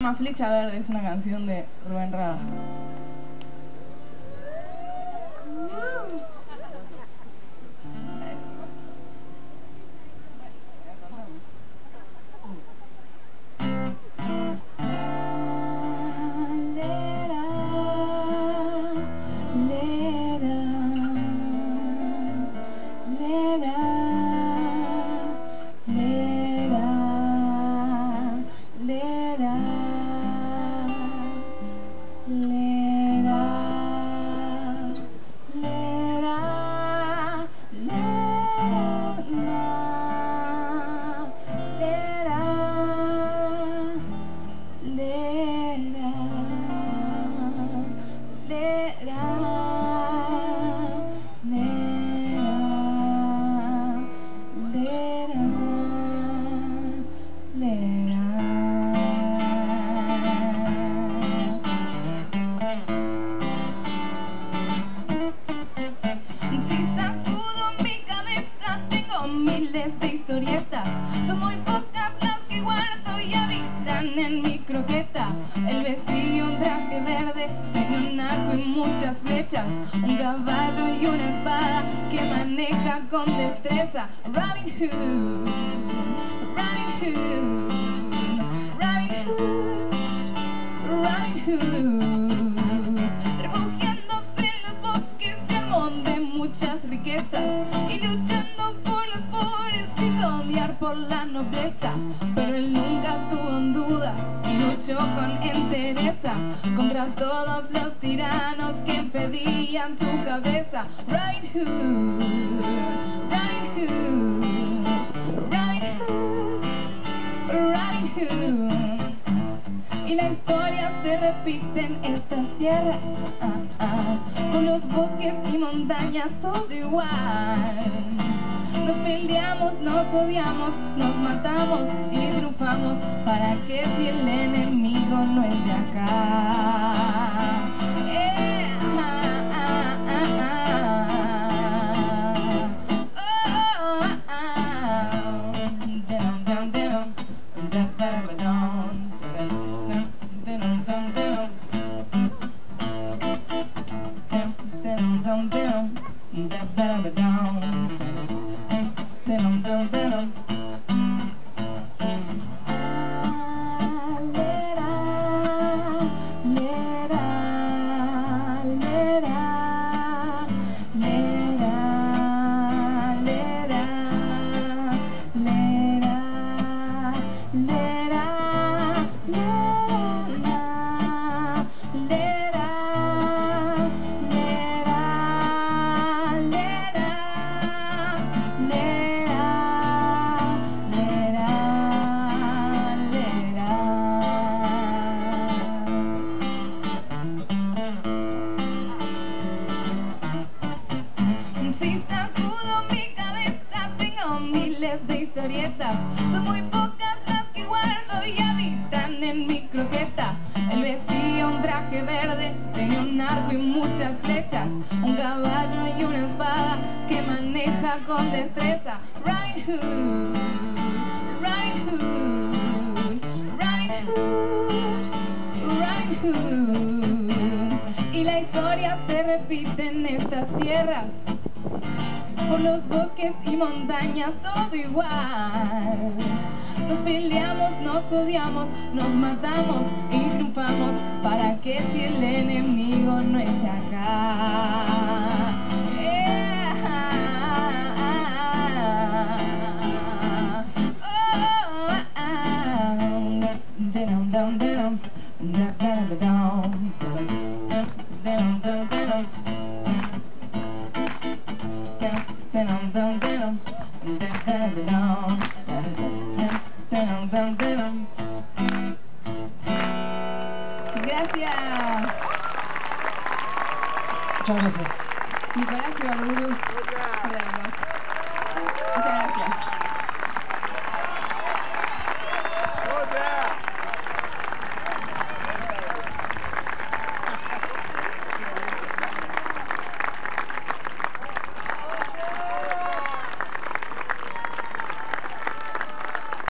llama Flecha Verde, es una canción de Rubén Rada. Son muy pocas las que guardo y habitan en mi croqueta. El vestido, un traje verde, tiene un arco y muchas flechas. Un caballo y una espada que maneja con destreza. Robin Hood, Robin Hood, Robin Hood, Robin Hood por la nobleza Pero él nunca tuvo dudas y luchó con entereza Contra todos los tiranos que pedían su cabeza. Robin Hood, Robin Hood, Robin Hood, Robin Hood. Y la historia se repite en estas tierras ah, ah, Con los bosques y montañas todo igual Nos peleamos, nos odiamos, nos matamos y triunfamos ¿Para qué si el enemigo no es de acá? De historietas. Son muy pocas las que guardo y habitan en mi croqueta. El vestido, un traje verde, tenía un arco y muchas flechas. Un caballo y una espada que maneja con destreza. Robin Hood, Robin Hood, Robin Hood, Robin Hood Y la historia se repite en estas tierras por los bosques y montañas todo igual. Nos peleamos, nos odiamos, nos matamos y triunfamos. ¿Para qué si el enemigo no es de acá? Eh, ah, ah, oh, Gracias, Muchas gracias. Nicolás Ibarburu de